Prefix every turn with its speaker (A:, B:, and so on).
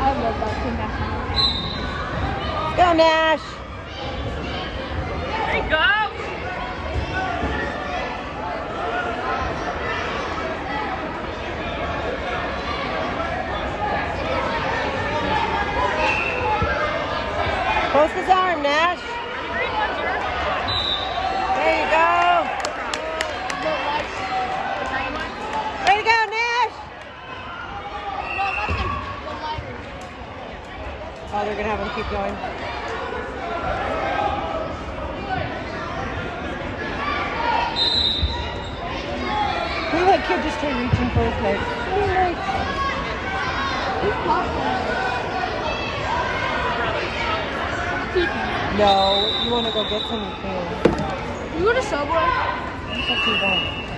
A: I love that Team
B: Go, Nash.
C: There you go.
B: Post his arm, Nash. There you go.
A: The lights.
B: There you go, Nash.
A: No, not the, the lighters.
B: Oh, they're gonna have him keep going. Look at that kid just started reaching for his legs. No, you want to go get some, you can.
A: You go to Subway?
B: That's to you guys.